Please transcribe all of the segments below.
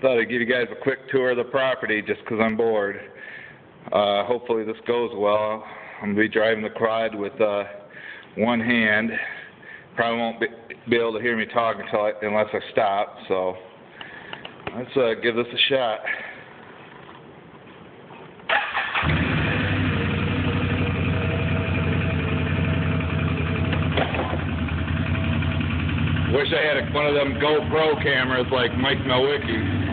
Thought I'd give you guys a quick tour of the property just because I'm bored. Uh, hopefully this goes well. I'm gonna be driving the quad with uh, one hand. Probably won't be, be able to hear me talk until I, unless I stop. So let's uh, give this a shot. Wish I had a, one of them GoPro cameras like Mike Nowicki.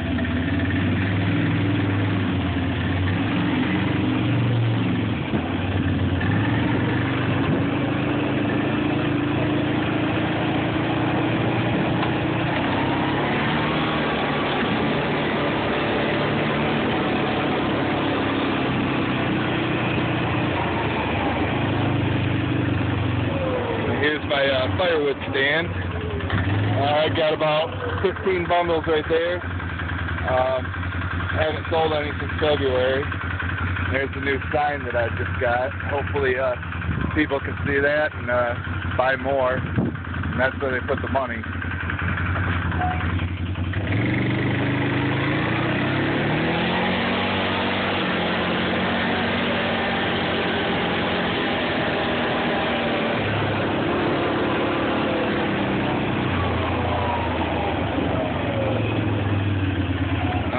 Here's my uh, firewood stand. Uh, I got about 15 bundles right there. Um, haven't sold any since February. There's the new sign that I just got. Hopefully, uh, people can see that and uh, buy more. And that's where they put the money.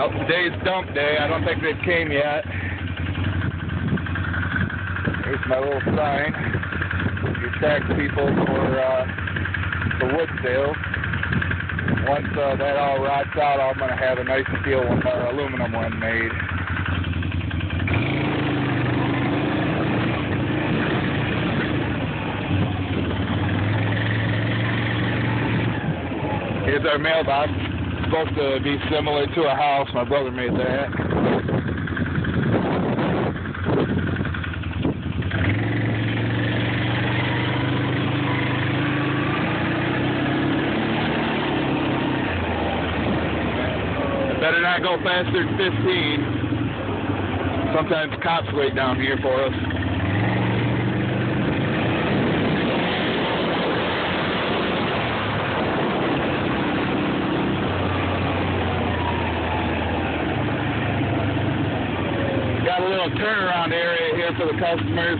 Well, today's dump day. I don't think they've came yet. Here's my little sign. You tax people for uh, for wood sales. Once uh, that all rots out, I'm gonna have a nice steel one or aluminum one made. Here's our mailbox. Supposed to be similar to a house. My brother made that. Better not go faster than 15. Sometimes cops wait down here for us. Got a little turnaround area here for the customers.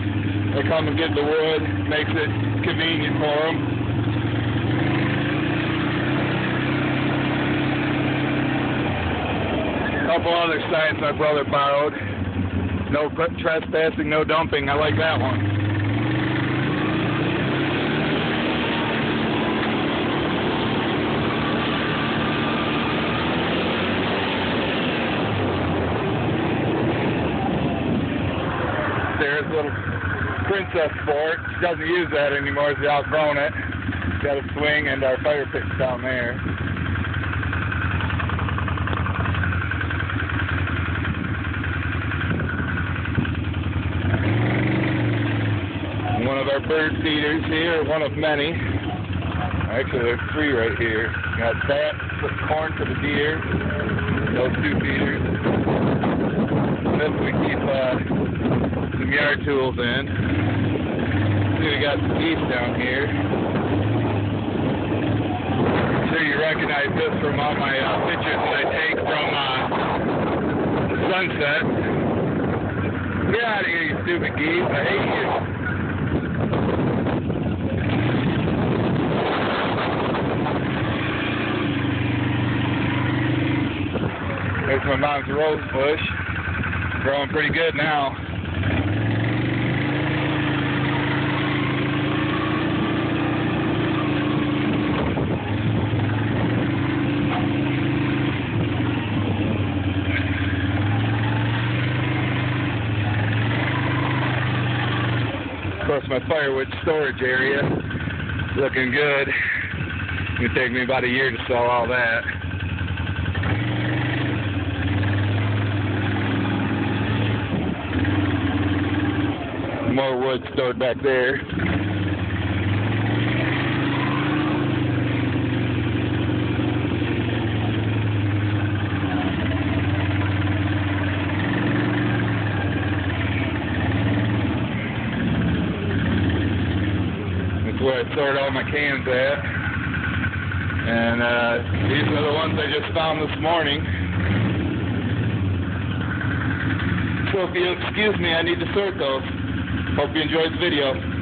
They come and get the wood, makes it convenient for them. A couple other signs my brother borrowed. No trespassing, no dumping. I like that one. There's a little princess fort. She doesn't use that anymore. She's outgrown it. Got a swing and our fire pit's down there. One of our bird feeders here, one of many. Actually, there's three right here. Got that, corn for the deer. Those two feeders. This we keep uh, some yard tools in. See, we got some geese down here. I'm sure you recognize this from all my uh, pictures that I take from uh, sunset. Get out of here, you stupid geese. I hate you. There's my mom's rose bush. Growing pretty good now. Of course, my firewood storage area looking good. Gonna take me about a year to sell all that. wood stored back there. That's where I stored all my cans at. And uh, these are the ones I just found this morning. So if you'll excuse me, I need to sort those. Hope you enjoyed the video.